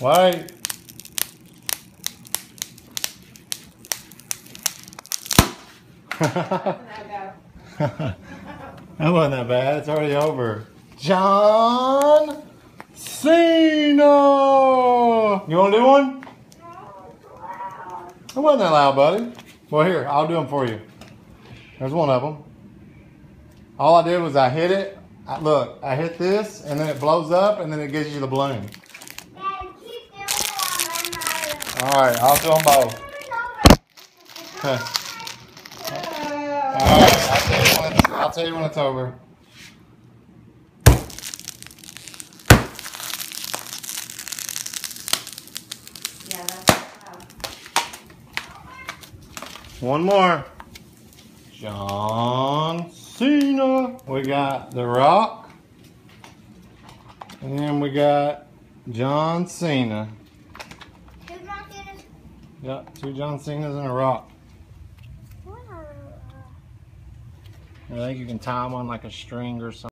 Wait. that wasn't that bad. It's already over. John Cena. You want to do one? It wasn't that loud, buddy. Well, here, I'll do them for you. There's one of them. All I did was I hit it. I, look, I hit this, and then it blows up, and then it gives you the balloon. All right, I'll do them both. All right, I'll tell you when I'll tell you when it's over. Yeah, that's loud. One more. John Cena. We got The Rock. And then we got John Cena. Not two John Cenas and a Rock. I think you can tie them on like a string or something.